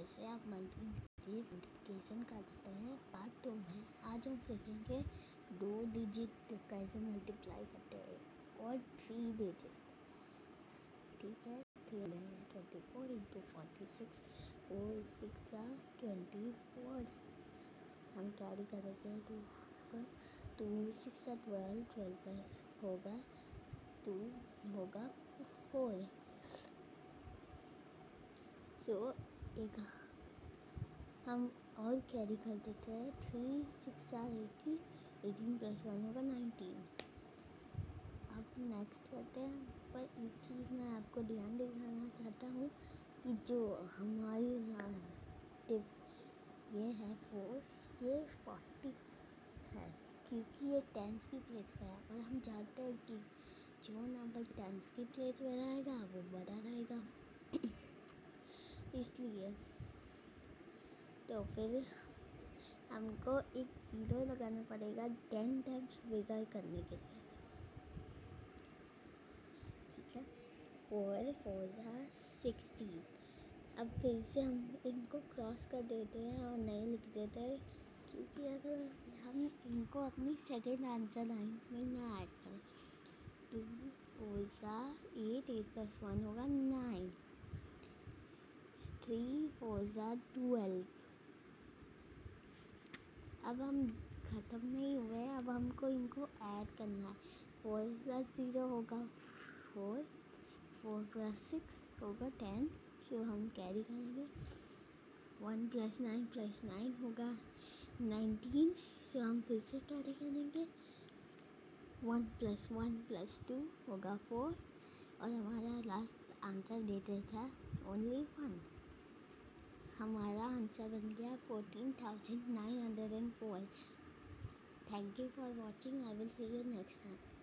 कैसे आप monthly notification करते हैं, बात तो है। आज हम सीखेंगे दो डिजिट कैसे मल्टीप्लाई करते हैं और थ्री डिजिट ठीक है? Three twenty four into forty six four six twenty four हम कैरी करेंगे two two six twelve twelve plus होगा टू होगा फोर सो एक हम और कैरी कर देते हैं three six are eighteen eighteen plus one होगा नाइनटीन अब नेक्स्ट करते हैं, पर एक चीज़ मैं आपको ध्यान दिलाना चाहता हूँ कि जो हमारी टिप ये है फोर ये फोर्टी है, क्योंकि ये टेंस की प्लेस पर है। और हम जानते हैं कि जो नंबर टेंस की प्लेस पर रहेगा, वो बड़ा रहेगा। इसलिए। तो फिर हमको एक ज़ीरो लगाना पड़ेगा टेन टाइम्स बिगर करने के लिए। ठीक है? फोर फोर सिक्सटीन अब फिर से हम इनको क्रॉस कर देते हैं और नहीं लिख देते हैं, क्योंकि अगर हम इनको अपनी सेकेंड आंसर लाइन में ना ऐड करें two four eight eight plus one होगा नाइन थ्री फोर ज़ा ट्वेल्व अब हम ख़त्म नहीं हुए अब हमको इनको ऐड करना है। फोर प्लस ज़ीरो होगा फोर फोर प्लस सिक्स होगा टेन जो हम कैरी करेंगे। One plus nine plus nine होगा नाइनटीन जो हम फिर से कैरी करेंगे। One plus one plus two होगा फोर और हमारा लास्ट आंसर देते था ओनली वन हमारा आंसर बन गया fourteen thousand nine hundred and four thank you for watching I will see you next time